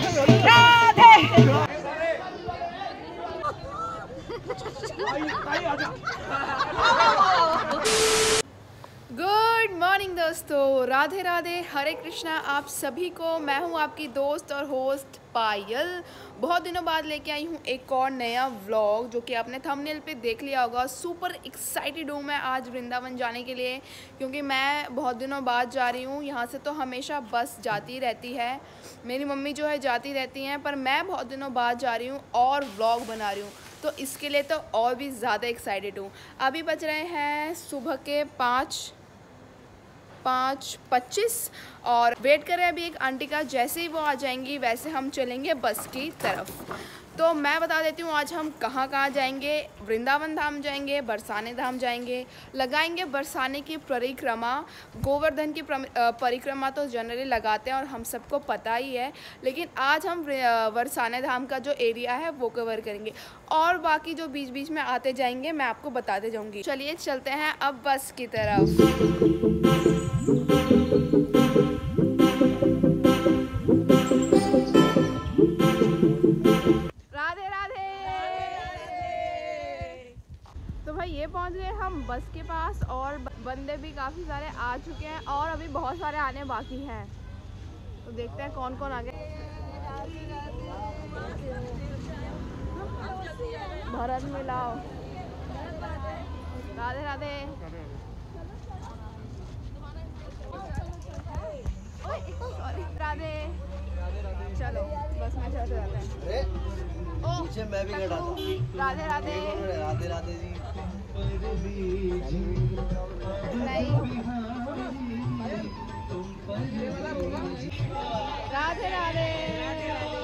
Radhe good morning दोस्तों, राधे राधे, हरे कृष्णा, आप सभी को मैं हूँ आपकी दोस्त और होस्ट पायल। बहुत दिनों बाद लेके आई हूँ एक और नया व्लॉग जो कि आपने थंबनेल पे देख लिया होगा। सुपर एक्साइटेड हूँ मैं आज वृंदावन जाने के लिए, क्योंकि मैं बहुत दिनों बाद जा रही हूँ। यहाँ से तो हमेशा बस जाती रहती है। मेरी मम्मी जो है जाती रहती हैं, पर मैं बहुत दिनों बाद जा रही हूँ और व्लॉग बना रही हूँ। तो इसके लिए तो और भी ज़्यादा एक्साइटेड हूँ। अभी बज रहे हैं सुबह के पाँच पाँच, पच्चीस और वेट कर रहे हैं अभी एक आंटी का, जैसे ही वो आ जाएँगी, वैसे हम चलेंगे बस की तरफ़। तो मैं बता देती हूँ, आज हम कहाँ कहाँ जाएँगे? वृंदावन धाम जाएँगे, बरसाने धाम जाएँगे। लगाएँगे बरसाने की परिक्रमा, गोवर्धन की परिक्रमा तो जनरली लगाते हैं और हम सबको पता ही है, लेकिन आज हम बरसाने धाम का जो एरिया है, वो कवर करेंगे। और बाकी जो बीच बीच में आते जाएँगे, मैं आपको बताते जाऊँगी। चलिए चलते हैं अब बस की तरफ़। काफ़ी सारे आ चुके हैं और अभी बहुत सारे आने बाकी हैं। तो देखते हैं कौन कौन आ गए। भरत मिलाओ। राधे राधे। राधे। चलो बस में चढ़ जाते हैं। राधे राधे। राधे राधे जी। राधे राधे राधे।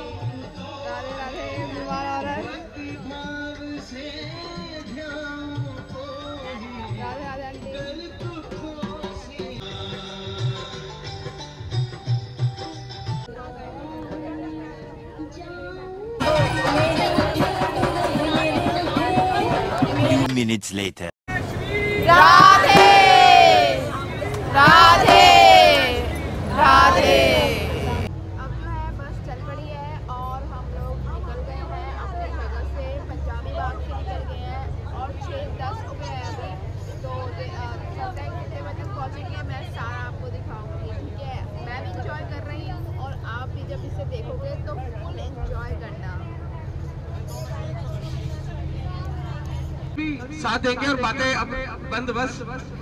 Minutes later. राधे राधे राधे अब जो है बस चल पड़ी है और हम लोग निकल गए हैं अपनी जगह से पंजाबी बाग से निकल गए हैं और छः दस हो गए हैं अभी तो दे- अ, चलते हैं कितने बजे तक पहुँचेंगे मैं सारा आपको दिखाऊँगी ठीक है मैं भी इंजॉय कर रही हूँ और आप भी जब इसे देखोगे तो फुल इंजॉय करना साथ देंगे और बातें अब बंद बस। पवन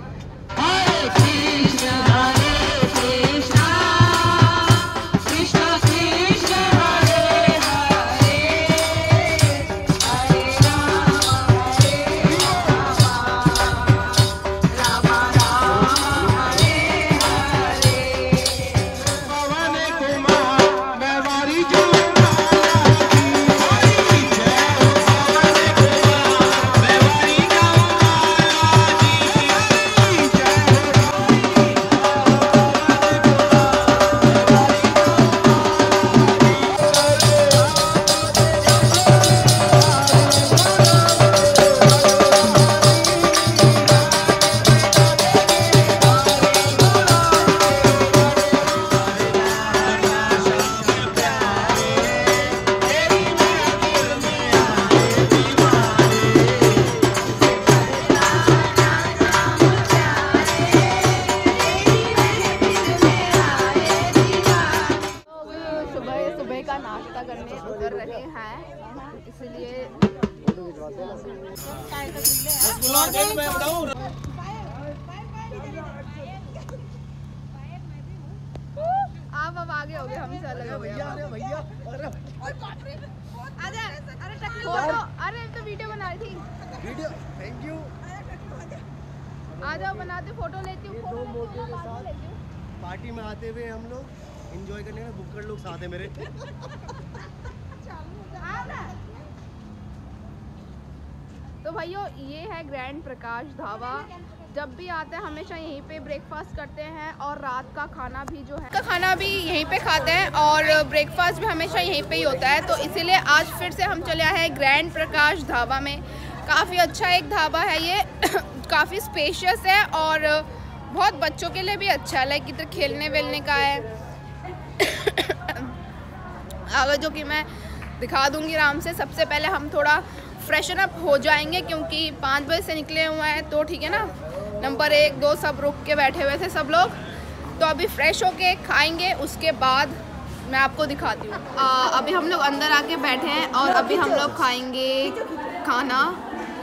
हमेशा यहीं पे ब्रेकफास्ट करते हैं और रात का खाना भी जो है। का खाना भी यहीं पे खाते हैं और ब्रेकफास्ट भी हमेशा यहीं पे ही होता है। तो इसीलिए आज फिर से हम चले आए हैं ग्रैंड प्रकाश ढाबा में। काफ़ी अच्छा एक ढाबा है ये। काफ़ी स्पेशियस है और बहुत बच्चों के लिए भी अच्छा है। लाइक इधर खेलने वेलने का है। आगे जो कि मैं दिखा दूँगी आराम से। सबसे पहले हम थोड़ा फ्रेशन अप हो जाएँगे क्योंकि पाँच बजे से निकले हुए हैं। तो ठीक है ना? नंबर एक दो सब रुक के बैठे हुए थे सब लोग। तो अभी फ्रेश होके खाएँगे उसके बाद मैं आपको दिखाती हूँ। अभी हम लोग अंदर आके बैठे हैं और अभी हम लोग खाएँगे खाना।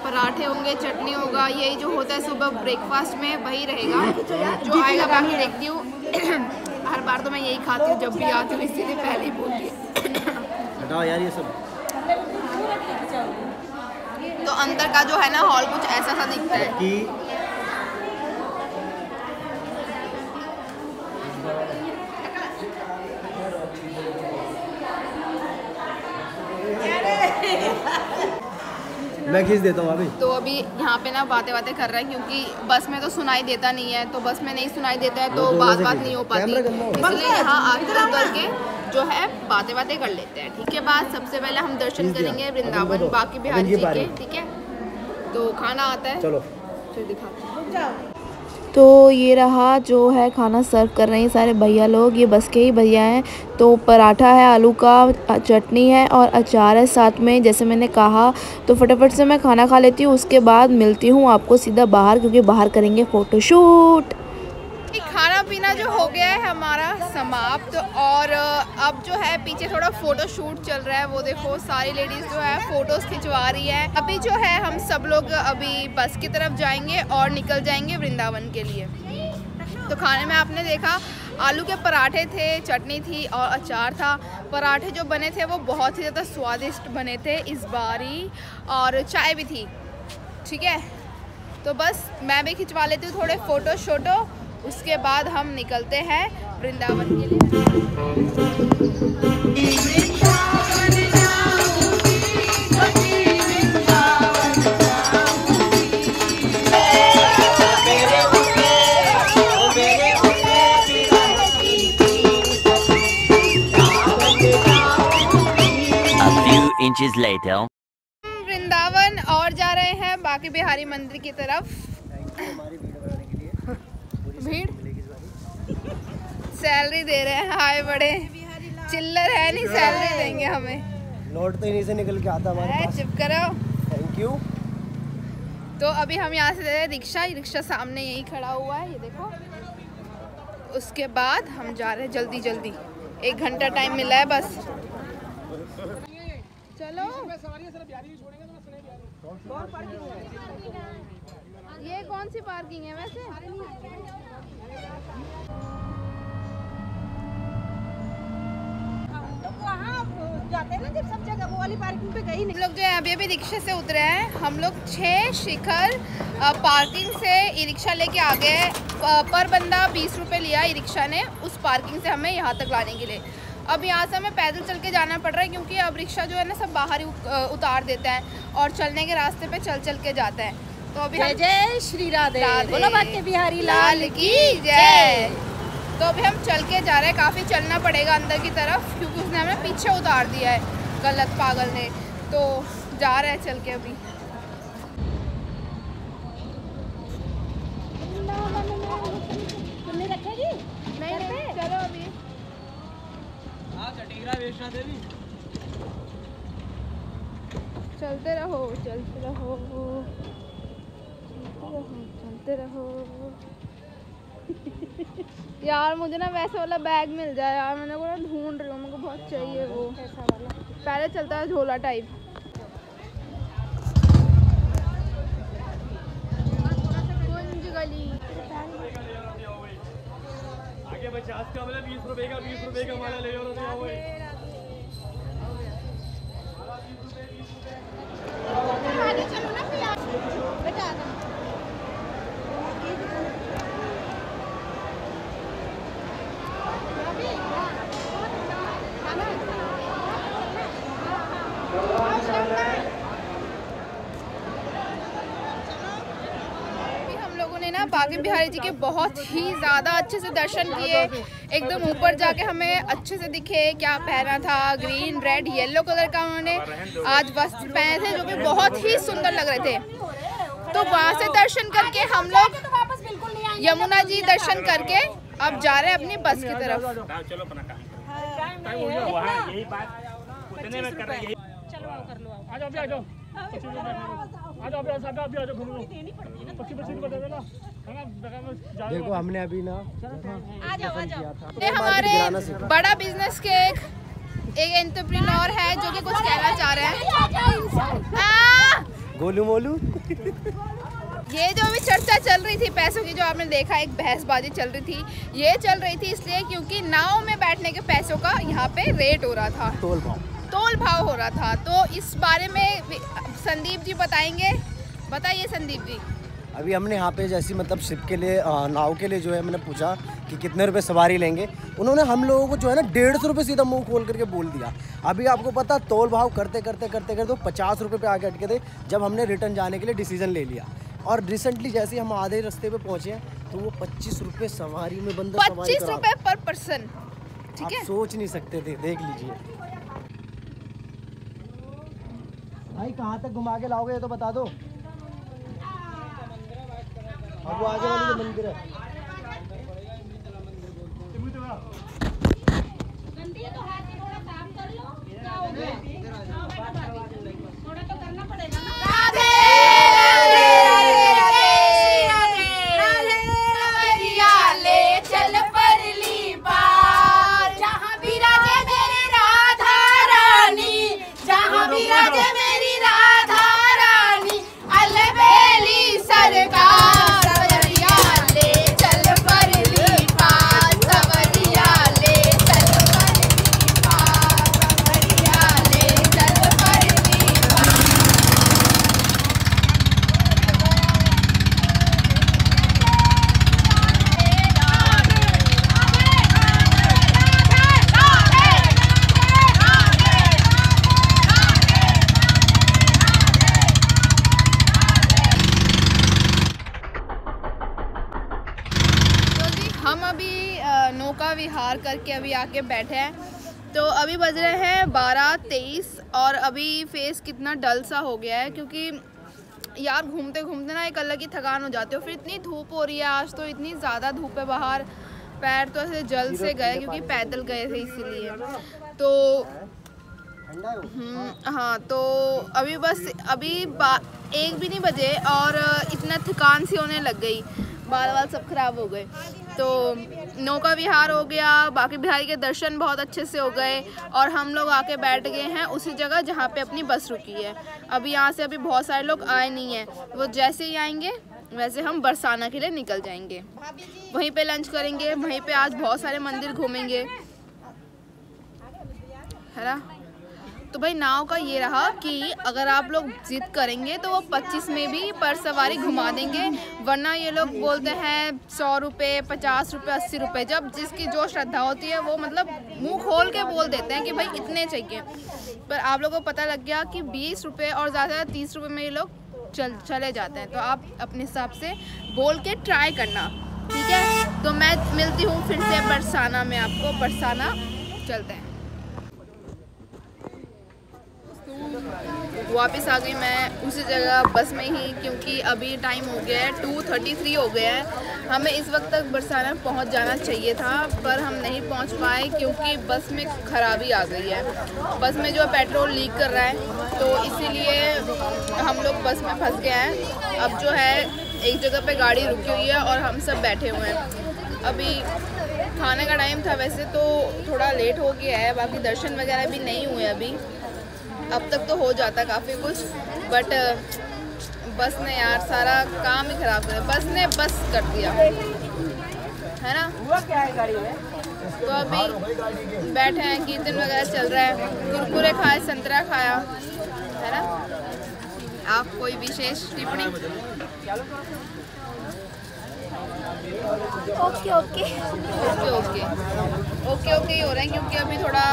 पराठे होंगे चटनी होगा यही जो होता है सुबह ब्रेकफास्ट में वही रहेगा। जो आएगा बाकी देखती हूँ। हर बार तो मैं यही खाती हूँ जब भी आती हूँ इसीलिए पहले ही बोलती हटाओ यार ये सब। तो अंदर का जो है ना हॉल कुछ ऐसा सा दिखता है। मैं खींच देता हूँ अभी। तो अभी यहाँ पे ना बातें बातें कर रहे हैं क्योंकि बस में तो सुनाई देता नहीं है तो बस में नहीं सुनाई देता है तो बात बात नहीं हो पाती। इसलिए यहाँ आके करके जो है बातें बातें कर लेते हैं ठीक है बात सबसे पहले हम दर्शन करेंगे वृंदावन बाकी बिहार बिहारी जी के ठीक है? तो खाना आता है। चलो। फिर दिखाते हैं। तो ये रहा जो है खाना सर्व कर रहे हैं सारे भैया लोग। ये बस के ही भैया हैं। तो पराठा है, आलू का चटनी है और अचार है साथ में। जैसे मैंने कहा तो फटाफट से मैं खाना खा लेती हूँ, उसके बाद मिलती हूँ आपको सीधा बाहर, क्योंकि बाहर करेंगे फ़ोटोशूट ये खाना पीना जो हो गया है हमारा समाप्त और अब जो है पीछे थोड़ा फ़ोटो शूट चल रहा है, वो देखो, सारी लेडीज़ जो है फ़ोटोज़ खिंचवा रही है। अभी जो है हम सब लोग अभी बस की तरफ़ जाएँगे और निकल जाएँगे वृंदावन के लिए। तो खाने में आपने देखा, आलू के पराठे थे, चटनी थी और अचार था। पराठे जो बने थे वो बहुत ही ज़्यादा स्वादिष्ट बने थे इस बारी और चाय भी थी। ठीक है? तो बस मैं भी खिंचवा लेती हूँ थोड़े फ़ोटो शोटो उसके बाद हम निकलते हैं वृंदावन के लिए inches later. वृंदावन और जा रहे हैं बाकी बिहारी मंदिर की तरफ़ हमारी वीडियो बनाने के लिए भीड़? सैलरी दे रहे हैं हाय बड़े। चिल्लर है नहीं सैलरी देंगे हमें। नोट तो इन्हीं से निकल के आता हमारे पास। चुप करो। थैंक यू तो अभी हम यहाँ से दे रहे हैं रिक्शा रिक्शा सामने यही खड़ा हुआ है ये देखो। उसके बाद हम जा रहे हैं जल्दी जल्दी। एक घंटा टाइम मिला है बस। चलो। ये कौन सी पार्किंग है वैसे? हम लोग जो है, अभी अभी रिक्शे से उतरे हैं। हम लोग छः शिखर पार्किंग से ई रिक्शा लेके आ गए पर बंदा बीस रुपए लिया ई रिक्शा ने उस पार्किंग से हमें यहाँ तक लाने के लिए। अब यहाँ से हमें पैदल चल के जाना पड़ रहा है क्योंकि अब रिक्शा जो है ना सब बाहर ही उतार देता है और चलने के रास्ते पे चल चल के जाता है। तो अभी जय जय श्री राधे। बोलो बात के बिहारी लाल की जय। तो अभी हम चल के जा रहे हैं। काफ़ी चलना पड़ेगा अंदर की तरफ़ क्योंकि उसने हमें पीछे उतार दिया है गलत पागल ने। तो जा रहे हैं चल के अभी। नहीं नहीं चलो अभी। चलते रहो चलते रहो। रहो चलते रहो। यार मुझे ना वैसे वाला बैग मिल जाए यार मैंने को ना ढूंढ रही हूँ मेरे को बहुत चाहिए वो। पहले चलता है झोला टाइप कुंज गली आगे चलो ना फिर बेटा अभी हम लोगों ने ना बागी बिहारी जी के बहुत ही ज़्यादा अच्छे से दर्शन किए। एकदम ऊपर जाके हमें अच्छे से दिखे क्या पहना था। ग्रीन रेड येलो कलर का उन्होंने आज वस्त्र पहने थे जो कि बहुत ही सुंदर लग रहे थे। तो वहाँ से दर्शन करके हम लोग यमुना जी दर्शन करके अब जा रहे हैं अपनी बस की तरफ़। चलो देखो हमने अभी ना आ जाओ आ जाओ। ये हमारे बड़ा बिज़नेस के एक एक एंटरप्रेन्योर है जो कि कुछ कहना चाह रहे हैं। गोलू मोलू। ये जो अभी चर्चा चल रही थी पैसों की जो आपने देखा एक बहसबाजी चल रही थी ये चल रही थी इसलिए क्योंकि नाव में बैठने के पैसों का यहाँ पे रेट हो रहा था। तोल भाव। तोल भाव हो रहा था। तो इस बारे में संदीप जी बताएँगे? बताइए संदीप जी। अभी हमने यहाँ पे जैसी मतलब शिप के लिए नाव के लिए जो है मैंने पूछा कि कितने रुपए सवारी लेंगे। उन्होंने हम लोगों को जो है ना डेढ़ सौ रुपये सीधा मुँह खोल करके बोल दिया। अभी आपको पता तोल भाव करते करते करते करते पचास रुपये पे आके अटके थे जब हमने रिटर्न जाने के लिए डिसीज़न ले लिया। और रिसेंटली जैसे हम आधे रास्ते पे पहुँचे हैं तो वो पच्चीस रुपये सवारी में बंदा पच्चीस रुपए पर पर्सन ठीक है? सोच नहीं सकते थे देख लीजिए। भाई कहाँ तक घुमा के लाओगे ये तो बता दो। अब वो आगे वाली जो मंदिर है। गंदी है तो हाथ थोड़ा काम कर लो। क्या हो गया? करके बैठे हैं। तो अभी बज रहे हैं बारह तेईस और अभी फेस कितना डल सा हो गया है क्योंकि यार घूमते घूमते ना एक अलग ही थकान हो जाती है फिर इतनी धूप हो रही है आज तो इतनी ज़्यादा धूप है बाहर। पैर तो ऐसे जल से गए क्योंकि पैदल गए थे इसीलिए। तो है। हम्म, हाँ तो अभी बस अभी एक भी नहीं बजे और इतना थकान सी होने लग गई। बाल बाल सब खराब हो गए। तो नौका विहार हो गया, बाकी बिहारी के दर्शन बहुत अच्छे से हो गए और हम लोग आके बैठ गए हैं उसी जगह जहाँ पे अपनी बस रुकी है। अभी यहाँ से अभी बहुत सारे लोग आए नहीं हैं। वो जैसे ही आएँगे, वैसे हम बरसाना के लिए निकल जाएँगे। वहीं पे लंच करेंगे, वहीं पे आज बहुत सारे मंदिर घूमेंगे। है ना? तो भाई नाव का ये रहा कि अगर आप लोग जिद करेंगे तो वो 25 में भी पर सवारी घुमा देंगे, वरना ये लोग बोलते हैं सौ रुपये पचास रुपये अस्सी रुपये जब जिसकी जो श्रद्धा होती है वो मतलब मुँह खोल के बोल देते हैं कि भाई इतने चाहिए। पर आप लोगों को पता लग गया कि बीस रुपये और ज़्यादा से तीस रुपये में ये लोग चल, चले जाते हैं। तो आप अपने हिसाब से बोल के ट्राई करना, ठीक है? तो मैं मिलती हूँ फिर से बरसाना में आपको, बरसाना चलते हैं। वापस आ गई। मैं उसी जगह बस में ही, क्योंकि अभी टाइम हो गया है टू थर्टी थ्री हो गया है। हमें इस वक्त तक बरसाना पहुँच जाना चाहिए था, पर हम नहीं पहुँच पाए, क्योंकि बस में खराबी आ गई है। बस में जो पेट्रोल लीक कर रहा है तो इसीलिए हम लोग बस में फंस गए हैं। अब जो है, एक जगह पे गाड़ी रुकी हुई है और हम सब बैठे हुए हैं। अभी खाने का टाइम था वैसे तो थोड़ा लेट हो गया है, बाकी दर्शन वगैरह भी नहीं हुए अभी। अब तक तो हो जाता काफ़ी कुछ बट बस ने यार सारा काम ही ख़राब कर बस ने बस कर दिया। है ना? तो अभी बैठे हैं कीर्तन वगैरह चल रहा है। कुरकुरे खाए संतरा खाया। है ना? आप कोई विशेष टिप्पणी? Okay okay. Okay okay. Okay okay ही हो रहा है क्योंकि अभी थोड़ा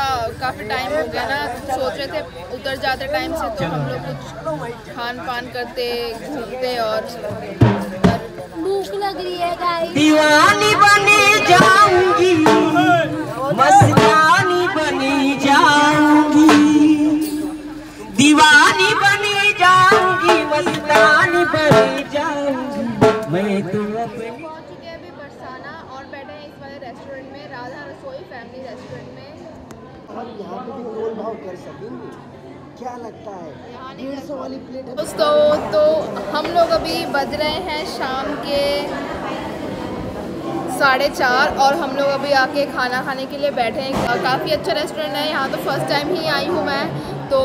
काफ़ी टाइम हो गया ना। सोच रहे थे उतर जाते टाइम से तो हम लोग कुछ खान पान करते घूमते और भूख लग रही है गाइस दीवानी बनी जाऊँगी मस्तानी बनी जाऊँगी। दीवानी बनी जाऊँगी मस्तानी बनी जाऊँगी। मैं तो अपनी पहुँच रेस्टोरेंट में। और यहाँ पे भी तोल भाव कर सकेंगे? क्या लगता है? डेढ़ सौ वाली प्लेट दोस्तों तो हम लोग अभी बज रहे हैं शाम के साढ़े चार और हम लोग अभी आके खाना खाने के लिए बैठे हैं। काफ़ी अच्छा रेस्टोरेंट है। यहाँ तो फ़र्स्ट टाइम ही आई हूँ मैं। तो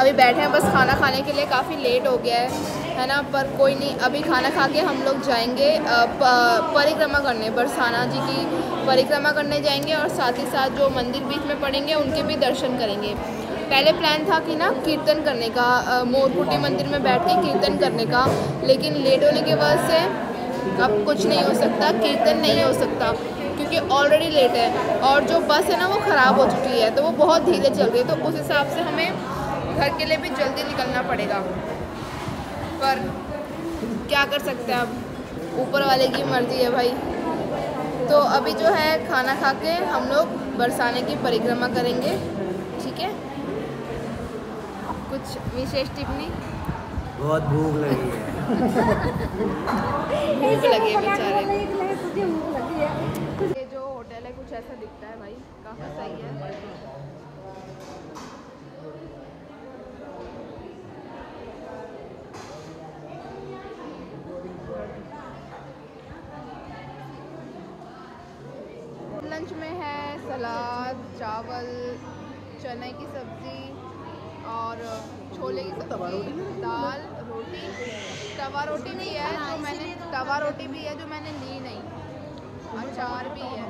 अभी बैठे हैं बस खाना खाने के लिए काफ़ी लेट हो गया है। है ना, पर कोई नहीं। अभी खाना खा के हम लोग जाएँगे परिक्रमा करने, बरसाना जी की परिक्रमा करने जाएँगे और साथ ही साथ जो मंदिर बीच में पड़ेंगे, उनके भी दर्शन करेंगे। पहले प्लान था कि ना, कीर्तन करने का मोरकुटी मंदिर में बैठ के कीर्तन करने का, लेकिन लेट होने की वजह से अब कुछ नहीं हो सकता, कीर्तन नहीं हो सकता, क्योंकि ऑलरेडी लेट है। और जो बस है ना, वो ख़राब हो चुकी है तो वो बहुत धीरे चल रही है तो उस हिसाब से हमें घर के लिए भी जल्दी निकलना पड़ेगा। पर क्या कर सकते हैं अब ऊपर वाले की मर्ज़ी है भाई। तो अभी जो है खाना खा के हम लोग बरसाने की परिक्रमा करेंगे ठीक है? कुछ विशेष टिप्पणी? बहुत भूख लगी है। भूख लगी है बेचारे। ये जो होटल है कुछ ऐसा दिखता है भाई काफ़ी सही है लंच में है सलाद चावल चने की सब्ज़ी और छोले की सब्ज़ी दाल रोटी। तवा रोटी भी है जो मैंने तवा रोटी भी है जो मैंने ली नहीं। अचार भी है।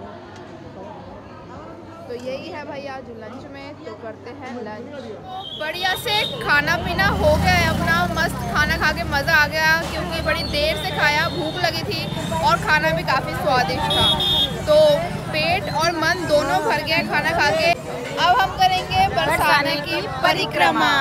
तो यही है भाई आज लंच में तो करते हैं लंच। बढ़िया से खाना पीना हो गया है अपना मस्त खाना खा के मज़ा आ गया क्योंकि बड़ी देर से खाया भूख लगी थी और खाना भी काफ़ी स्वादिष्ट था। तो पेट और मन दोनों भर गया खाना खा के। अब हम करेंगे बरसाने की परिक्रमा।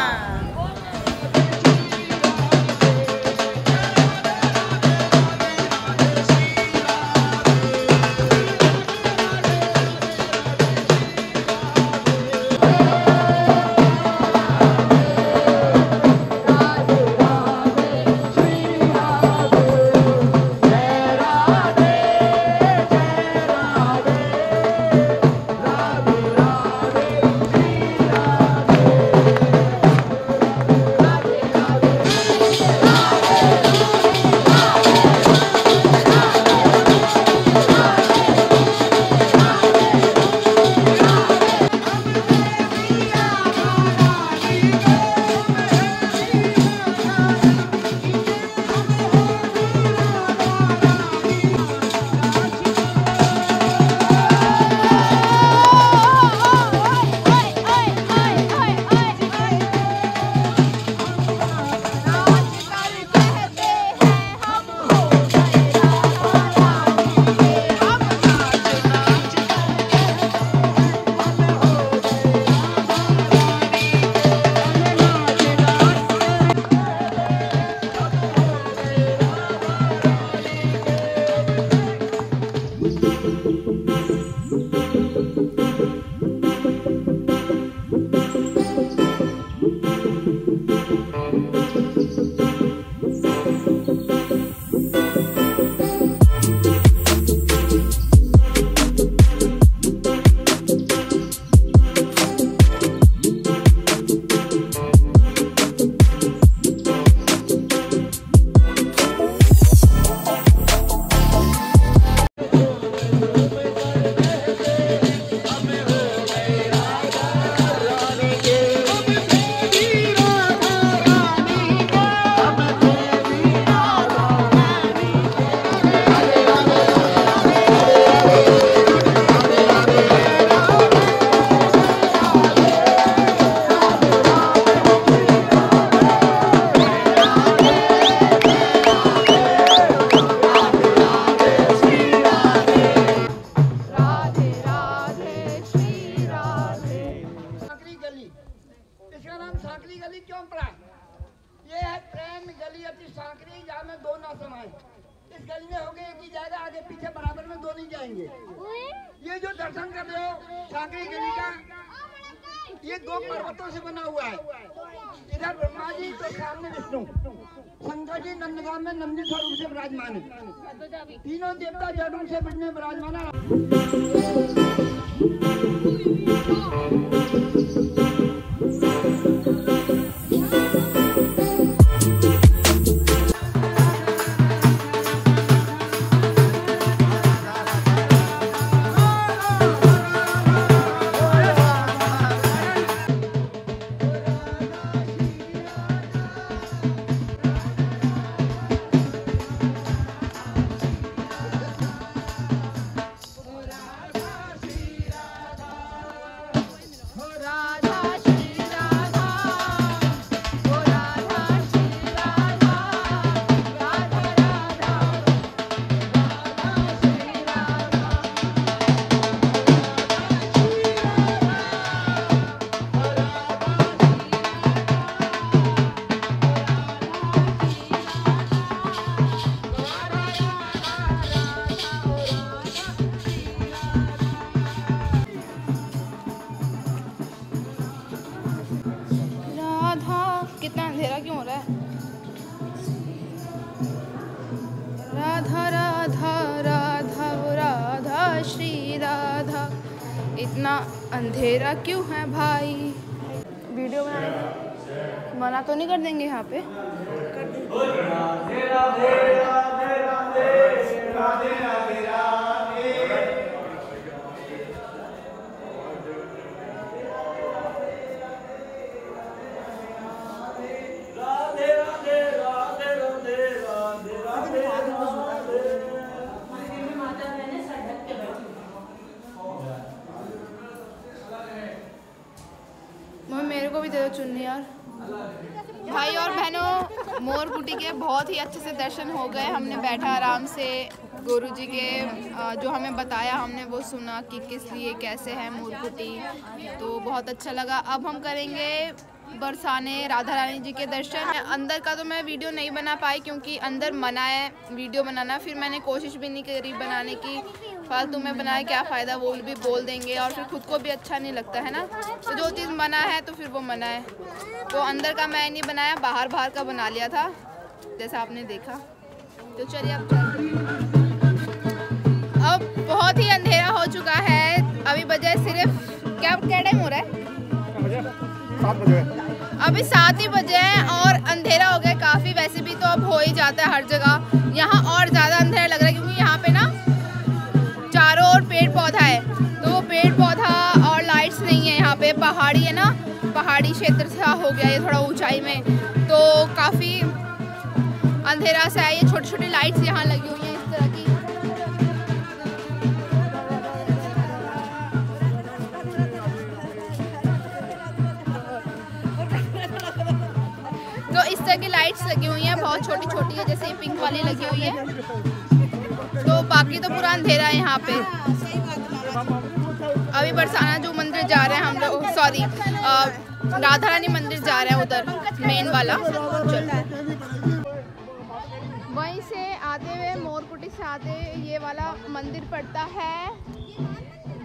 वीडियो बनाने मना तो नहीं कर देंगे यहाँ पे मम्मी भी चुन्नी यार भाई और बहनों, मोर कुटी के बहुत ही अच्छे से दर्शन हो गए। हमने बैठा आराम से। गुरु जी के जो हमें बताया, हमने वो सुना कि किस लिए कैसे है मोर कुटी। तो बहुत अच्छा लगा। अब हम करेंगे बरसाने। राधा रानी जी के दर्शन। अंदर का तो मैं वीडियो नहीं बना पाई क्योंकि अंदर मना है वीडियो बनाना। फिर मैंने कोशिश भी नहीं करी बनाने की। फालतू में बनाए क्या फ़ायदा वो भी बोल देंगे और फिर खुद को भी अच्छा नहीं लगता है ना? तो जो चीज़ मना है तो फिर वो मना है। तो अंदर का मैं नहीं बनाया बाहर बाहर का बना लिया था जैसा आपने देखा। तो चलिए अब अब बहुत ही अंधेरा हो चुका है अभी बजे सिर्फ़ क्या क्या टाइम हो रहा है? अभी सात ही बजे हैं और अंधेरा हो गया काफ़ी वैसे भी तो अब हो ही जाता है हर जगह। पहाड़ी क्षेत्र सा हो गया ये थोड़ा ऊंचाई में। तो काफ़ी अंधेरा सा है, ये छोटी छोटी लाइट्स यहाँ लगी हुई हैं इस तरह की। तो इस तरह की लाइट्स लगी हुई हैं, बहुत छोटी छोटी है, जैसे ये पिंक वाली लगी हुई है। तो बाकी तो पूरा अंधेरा है यहाँ पे। अभी बरसाना जो मंदिर जा रहे हैं हम लोग सॉरी राधा रानी मंदिर जा रहे हैं उधर मेन वाला। वहीं से आते हुए, मोरकुटी से आते ये वाला मंदिर पड़ता है।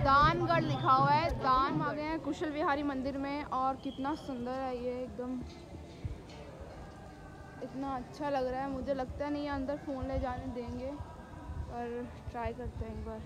दानगढ़ लिखा हुआ है। दान आ गए हैं कुशल विहारी मंदिर में और कितना सुंदर है ये एकदम। इतना अच्छा लग रहा है, मुझे लगता नहीं अंदर फ़ोन ले जाने देंगे, पर ट्राई करते हैं एक बार।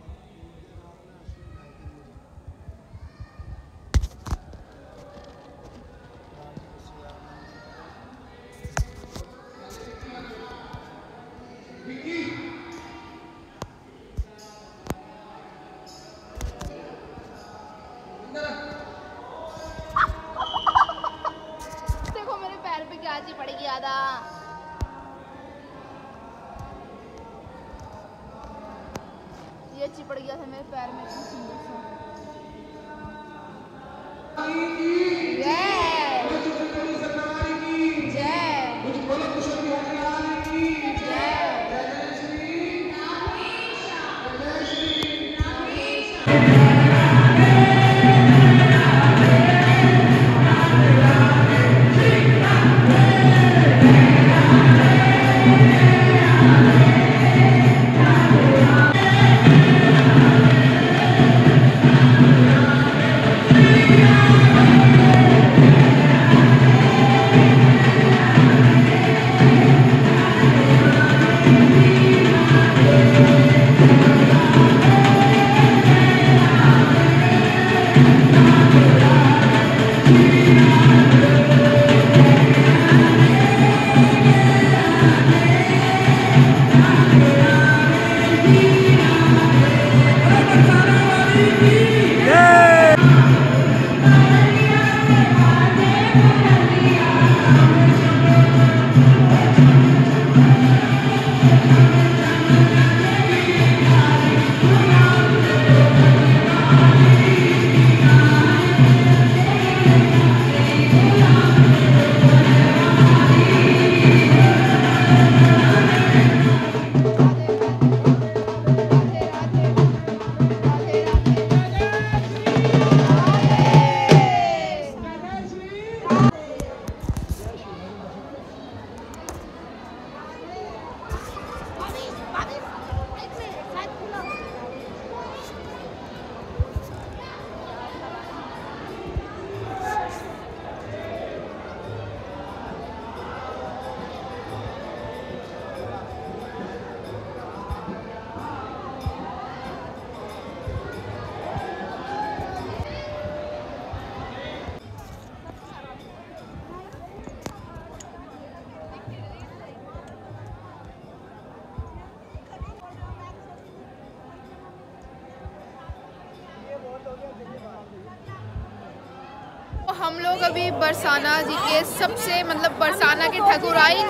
हम लोग अभी बरसाना जी के सबसे मतलब बरसाना के ठकुराई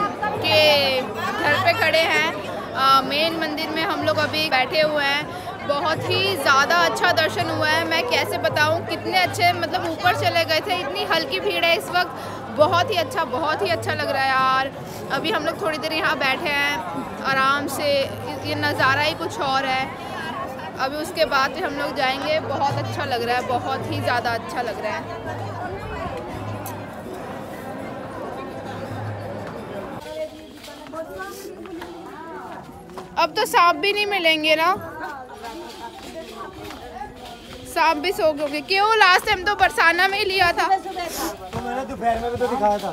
के घर पे खड़े हैं। मेन मंदिर में हम लोग अभी बैठे हुए हैं। बहुत ही ज़्यादा अच्छा दर्शन हुआ है। मैं कैसे बताऊँ, कितने अच्छे मतलब ऊपर चले गए थे। इतनी हल्की भीड़ है इस वक्त। बहुत ही अच्छा बहुत ही अच्छा लग रहा है यार। अभी हम लोग थोड़ी देर यहाँ बैठे हैं। आराम से, ये नज़ारा ही कुछ और है। अभी उसके बाद हम लोग जाएँगे। बहुत अच्छा लग रहा है, बहुत ही ज़्यादा अच्छा लग रहा है। सांप भी नहीं मिलेंगे ना? सांप भी सो गए क्यों? लास्ट टाइम तो बरसाना में ही लिया था। दोपहर में था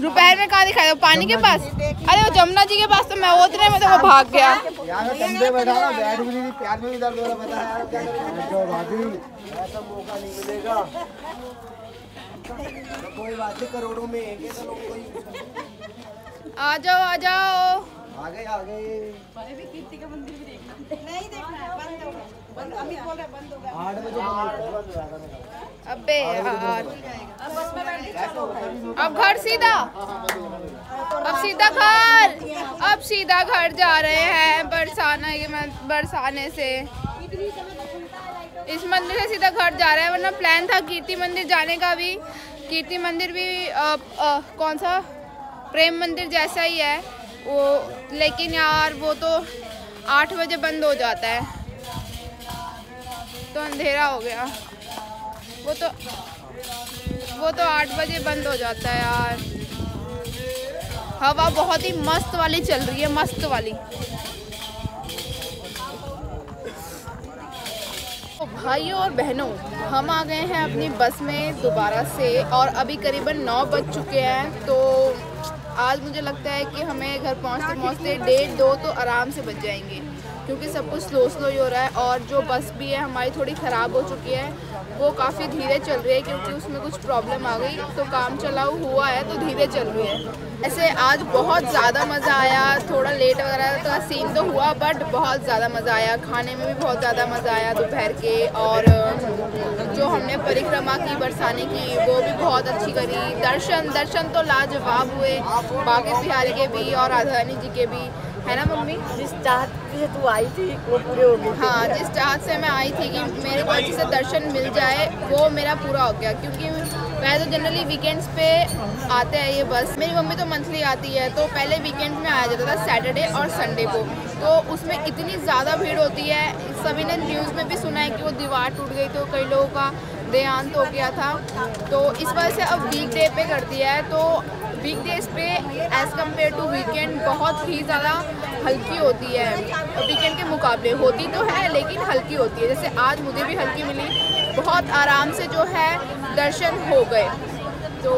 दोपहर में कहाँ दिखाया? था पानी के पास? अरे वो जमुना जी के पास तो मैं उतरे, में तो वो भाग गया। यार कंधे बैठा ना बैठ भी नहीं प्यार में भी दर्द हो रहा पता है यार क्या करें जो भाभी ऐसा मौका नहीं मिलेगा तो कोई बात नहीं करोड़ों में एक है तो लोग कोई आ जाओ आ जाओ आ गए आ गए आठ बजे बंद हो जाएगा मेरा। अबे यार अब घर सीधा। अब सीधा घर। अब सीधा घर जा रहे हैं बरसाना के बरसाने से। इस मंदिर से सीधा घर जा रहे हैं वरना प्लान था कीर्ति मंदिर जाने का भी। कीर्ति मंदिर भी अ, अ, कौन सा? प्रेम मंदिर जैसा ही है। वो, लेकिन यार वो तो आठ बजे बंद हो जाता है। तो अंधेरा हो गया। वो तो वो तो आठ बजे बंद हो जाता है यार। हवा बहुत ही मस्त वाली चल रही है, मस्त वाली। तो भाइयों और बहनों, हम आ गए हैं अपनी बस में दोबारा से, और अभी करीबन नौ बज चुके हैं तो आज मुझे लगता है कि हमें घर पहुँचते पहुँचते डेढ़ दो तो आराम से बच जाएँगे। क्योंकि सब कुछ स्लो स्लो ही हो रहा है और जो बस भी है, हमारी थोड़ी ख़राब हो चुकी है, वो काफ़ी धीरे चल रही है क्योंकि उसमें कुछ प्रॉब्लम आ गई। तो काम चलाऊ हुआ है तो धीरे चल रही है। ऐसे आज बहुत ज़्यादा मज़ा आया, थोड़ा लेट वगैरह का सीन तो हुआ बट बहुत ज़्यादा मज़ा आया। खाने में भी बहुत ज़्यादा मज़ा आया दोपहर के और, जो हमने परिक्रमा की, बरसाने की, वो भी बहुत अच्छी करी। दर्शन दर्शन तो लाजवाब हुए बाकी बिहारी के भी और राधारानी जी के भी। है ना मम्मी? जिस चाहत से तू आई थी, वो पूरे हो गए हाँ जिस चाहत से मैं आई थी कि मेरे को अच्छे से दर्शन मिल जाए, वो मेरा पूरा हो गया। क्योंकि मैं तो जनरली वीकेंड्स पे आते हैं ये बस। मेरी मम्मी तो मंथली आती है तो पहले वीकेंड में आया जाता था सैटरडे और संडे को। तो उसमें इतनी ज़्यादा भीड़ होती है, सभी ने न्यूज़ में भी सुना है कि वो दीवार टूट गई तो कई लोगों का देहांत हो गया था। तो इस वजह से अब वीक डे पे कर दिया है तो वीक डेज़ पे एज़ कंपेयर टू वीकेंड बहुत ही ज़्यादा हल्की होती है। वीकेंड के मुकाबले होती तो है लेकिन हल्की होती है। जैसे आज मुझे भी हल्की मिली बहुत आराम से जो है दर्शन हो गए। तो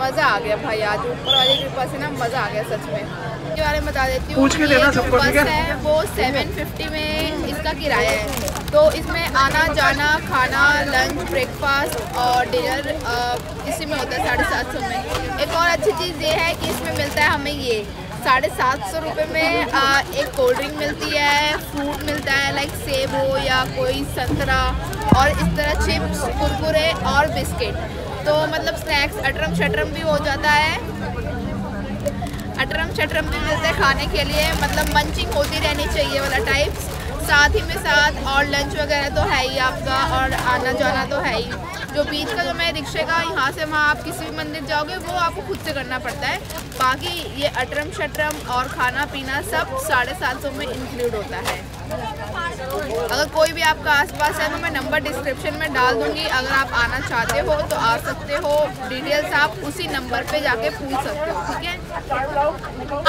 मज़ा आ गया भाई आज ऊपर वाली कृपा से ना मज़ा आ गया सच में। इसके बारे में बता देती हूँ बस है? वो 750 में इसका किराया है। तो इसमें आना जाना खाना लंच ब्रेकफास्ट और डिनर इसी में होता है साढ़े सात सौ में। एक और अच्छी चीज़ ये है कि इसमें मिलता है हमें ये। साढ़े सात सौ रुपये में आ, एक कोल्ड ड्रिंक मिलती है फ्रूट मिलता है लाइक सेब हो या कोई संतरा और इस तरह चिप्स कुरकुरे और बिस्किट। तो मतलब स्नैक्स अटरम शटरम भी हो जाता है। अटरम शटरम भी मिलता है खाने के लिए। मतलब मंचिंग होती रहनी चाहिए वाला टाइप्स साथ ही में साथ और लंच वगैरह तो है ही आपका और आना जाना तो है ही। जो बीच का जो मैं रिक्शे का यहाँ से वहाँ आप किसी भी मंदिर जाओगे, वो आपको खुद से करना पड़ता है। बाकी ये अटरम शटरम और खाना पीना सब साढ़े सात सौ में इंक्लूड होता है। अगर कोई भी आपका आसपास है तो मैं नंबर डिस्क्रिप्शन में डाल दूँगी। अगर आप आना चाहते हो तो आ सकते हो। डिटेल्स आप उसी नंबर पे जाके पूछ सकते हो ठीक है?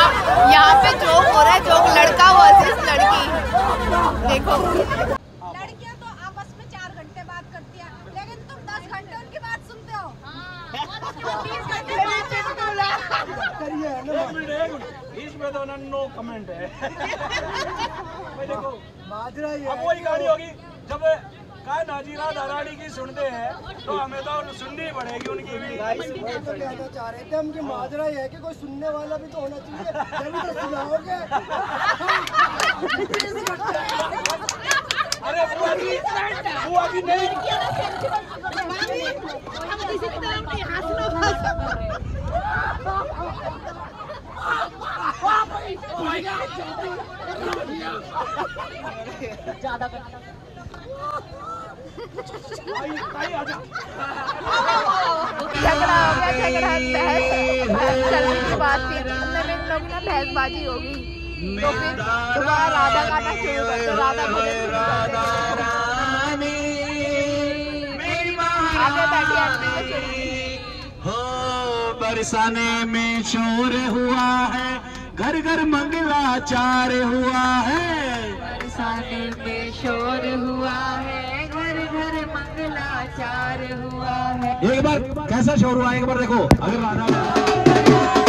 अब यहाँ पे जोक हो रहा है जोक लड़का वर्सेस लड़की। देखो। लड़कियाँ तो आपस में चार घंटे बात करती हैं लेकिन तुम दस घंटे उनकी बात सुनते हो। इसमें तो नो कमेंट है। ही अब वही गाड़ी होगी। जब का नाजीरा दाराड़ी की सुनते हैं तो हमें तो सुननी ही पड़ेगी उनकी भी। तो कहना चाह रहे थे हम कि माजरा ही है कि कोई सुनने वाला भी तो होना चाहिए। तो सुनाओगे? अरे बुआ जी बुआ जी नहीं। हम किसी की तरफ़ नहीं हंसना झगड़ा हो गया झगड़ा बहस चलने के बाद फिर इन लोग ना बहसबाजी हो गई तो फिर दोबारा राधा गाना शुरू कर तो राधा आगे बैठी हो बरसाने में शोर हुआ है। घर घर मंगलाचार हुआ है। बरसाने में शोर हुआ है घर घर मंगलाचार हुआ है। एक बार कैसा शोर हुआ? एक बार देखो अगर राधा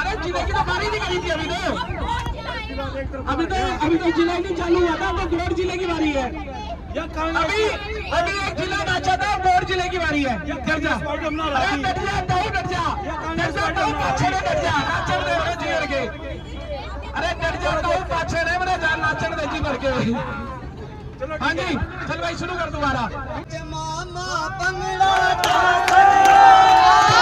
अरे ज़िले की तो बारी नहीं करी थी अभी तो। अभी तो अभी तो ज़िले की चालू हुआ था तो गोड़ ज़िले की बारी है। अभी अभी एक जिला नाचा था गोड़ ज़िले की बारी है। डर जा अरे डर जा ताऊ डर जा डर जा ताऊ पाछे ने डर जा नाचन दे करके अरे डर जा ताऊ पाछे ने मेरे जान नाचन दे जी करके हाँ जी चल भाई शुरू कर दोबारा। अब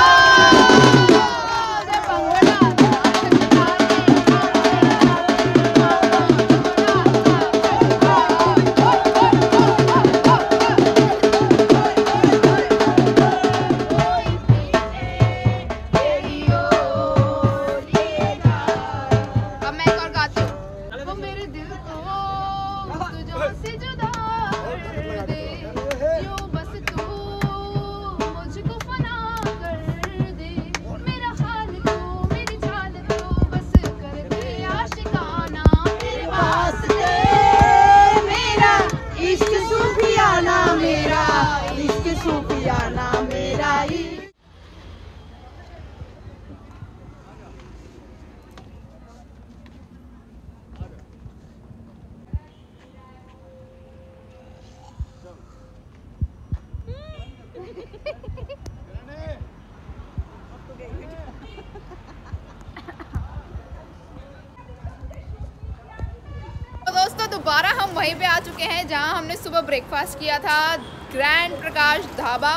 वहीं पे आ चुके हैं, जहाँ हमने सुबह ब्रेकफास्ट किया था, ग्रैंड प्रकाश ढाबा,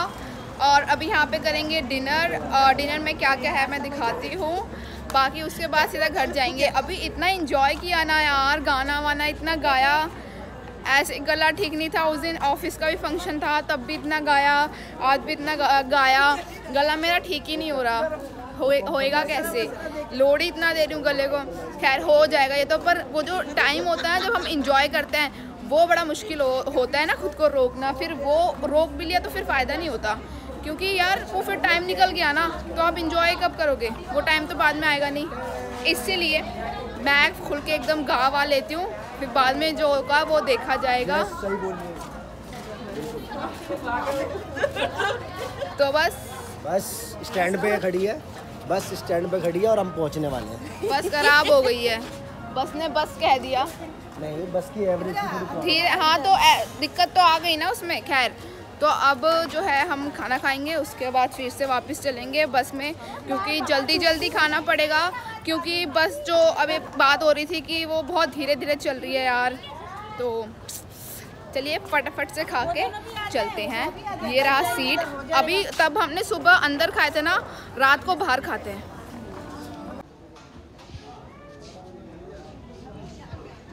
और अभी यहाँ पे करेंगे डिनर। और डिनर में क्या क्या है मैं दिखाती हूँ। बाकी उसके बाद सीधा घर जाएँगे। अभी इतना इन्जॉय किया ना यार, गाना वाना इतना गाया। ऐसे गला ठीक नहीं था, उस दिन ऑफ़िस का भी फ़ंक्शन था, तब भी इतना गाया, आज भी इतना गाया। गला मेरा ठीक ही नहीं हो रहा। होए, होएगा कैसे? लोड ही इतना दे रही हूँ गले को। खैर हो जाएगा ये तो पर वो जो टाइम होता है जब हम इंजॉय करते हैं वो बड़ा मुश्किल हो, होता है ना खुद को रोकना। फिर वो रोक भी लिया तो फिर फ़ायदा नहीं होता। क्योंकि यार वो फिर टाइम निकल गया ना तो आप इंजॉय कब करोगे? वो टाइम तो बाद में आएगा नहीं। इसीलिए मैं खुल के एकदम गा वा लेती हूँ। फिर बाद में जो होगा वो देखा जाएगा। तो बस। बस स्टैंड पे खड़ी है। बस स्टैंड पे खड़ी है और हम पहुँचने वाले हैं। बस खराब हो गई है। बस ने बस कह दिया। नहीं बस की एवरेज धीरे हाँ तो ए, दिक्कत तो आ गई ना उसमें खैर। तो अब जो है हम खाना खाएँगे उसके बाद फिर से वापस चलेंगे बस में क्योंकि जल्दी जल्दी खाना पड़ेगा क्योंकि बस जो अभी बात हो रही थी कि वो बहुत धीरे धीरे चल रही है यार तो चलिए फटाफट से खा के चलते हैं। ये रहा सीट अभी तब हमने सुबह अंदर खाए थे ना रात को बाहर खाते हैं।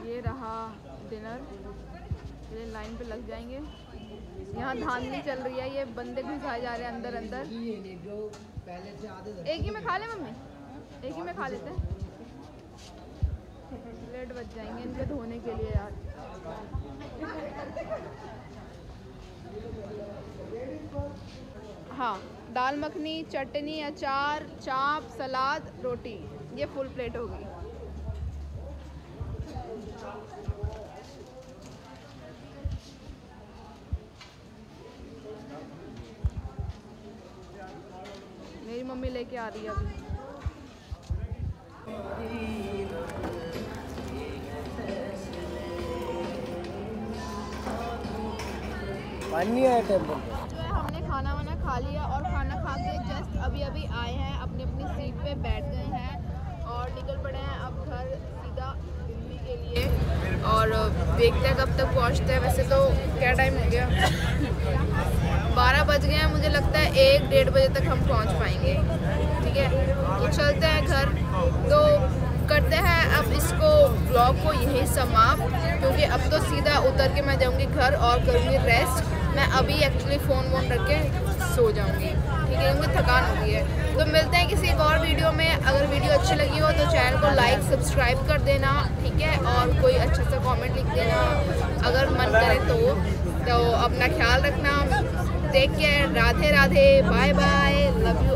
ये रहा डिनर। ये लाइन पे लग जाएँगे। यहाँ धांधली चल रही है ये बंदे घुसाए जा रहे हैं अंदर अंदर। एक ही में खा ले मम्मी? एक ही में खा लेते हैं। प्लेट बच जाएँगे इनके धोने के लिए यार। हाँ दाल मखनी, चटनी, अचार, चाप, सलाद, रोटी, ये फुल प्लेट होगी। मेरी मम्मी लेके आ रही है अभी। पानी है टेंपल है, हमने खाना वाना खा लिया और खाना खा के जस्ट अभी अभी आए हैं अपनी अपनी सीट पे बैठ गए हैं और निकल पड़े हैं अब घर सीधा दिल्ली के लिए और देखते हैं कब तक पहुँचते हैं। वैसे तो क्या टाइम हो गया? बारह बज गए हैं, मुझे लगता है एक डेढ़ बजे तक हम पहुँच पाएँगे। ठीक है? तो चलते हैं घर। तो करते हैं अब इसको ब्लॉग को यही समाप्त, क्योंकि अब तो सीधा उतर के मैं जाऊँगी घर और करूँगी रेस्ट मैं अभी एक्चुअली फ़ोन वोन रख के सो जाऊँगी। ठीक है? मुझे थकान हो गई है। तो मिलते हैं किसी एक और वीडियो में। अगर वीडियो अच्छी लगी हो तो चैनल को लाइक सब्सक्राइब कर देना, ठीक है? और कोई अच्छा सा कमेंट लिख देना। अगर मन करे तो। तो अपना ख्याल रखना। Take care Radhe Radhe bye bye love you